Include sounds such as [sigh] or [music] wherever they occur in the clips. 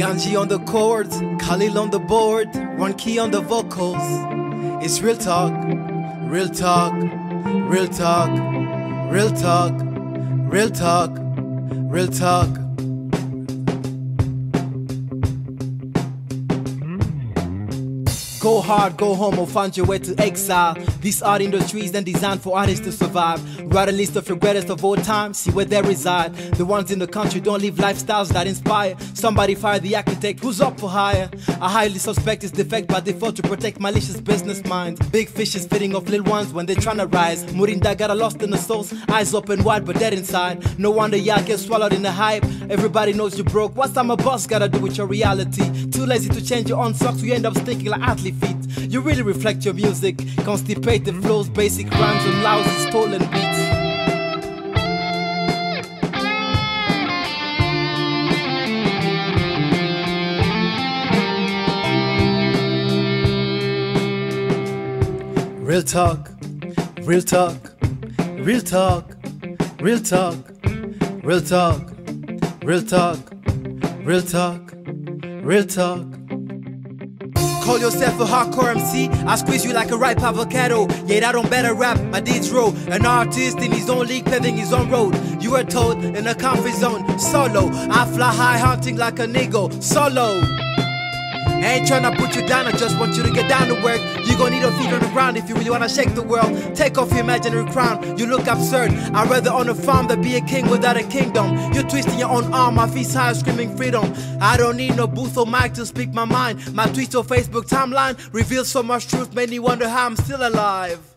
Nganji on the chords, Khalil on the board, 1key on the vocals. It's real talk, real talk, real talk, real talk, real talk, real talk. Go hard, go home, or find your way to exile. These art industries then designed for artists to survive. Write a list of your greatest of all time, see where they reside. The ones in the country don't live lifestyles that inspire. Somebody fire the architect who's up for hire. I highly suspect it's defect by default to protect malicious business minds. Big fishes feeding off little ones when they're trying to rise. Murinda got lost in the souls, eyes open wide but dead inside. No wonder y'all get swallowed in the hype. Everybody knows you broke. What's time a boss gotta do with your reality? Too lazy to change your own socks, you end up stinking like athlete feet. You really reflect your music. Constipated flows, basic rhymes, and lousy stolen beats. Real talk, real talk, real talk, real talk, real talk, real talk, real talk, real talk. Call yourself a hardcore MC, I squeeze you like a ripe avocado. Yet I don't better rap, my deeds roll. An artist in his own league, paving his own road. You were told in a comfort zone, solo. I fly high, hunting like a nigga, solo. I ain't tryna put you down, I just want you to get down to work. You gon' need a feet on the ground if you really wanna shake the world. Take off your imaginary crown, you look absurd. I'd rather own a farm than be a king without a kingdom. You're twisting your own arm, my feet high, screaming freedom. I don't need no booth or mic to speak my mind. My tweets or Facebook timeline reveals so much truth, made me wonder how I'm still alive.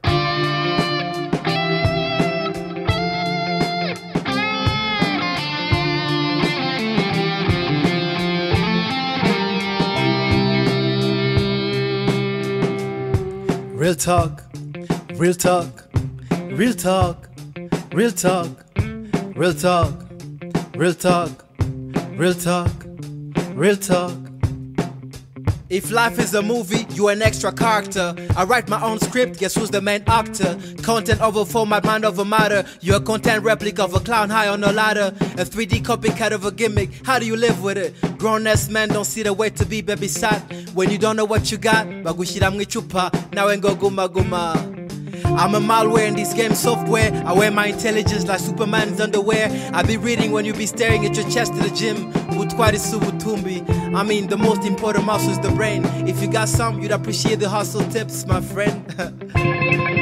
Real talk, real talk, real talk, real talk, real talk, real talk, real talk, real talk. If life is a movie, you an extra character. I write my own script, guess who's the main actor? Content over format, mind over matter. You're a content replica of a clown high on a ladder. A 3D copycat of a gimmick. How do you live with it? Grown ass men don't see the way to be baby sat. When you don't know what you got, bagushira mwichupa, now and go guma guma. I'm a malware in this game software. I wear my intelligence like Superman's underwear. I be reading when you be staring at your chest to the gym. I mean, the most important muscle is the brain. If you got some, you'd appreciate the hustle tips, my friend. [laughs]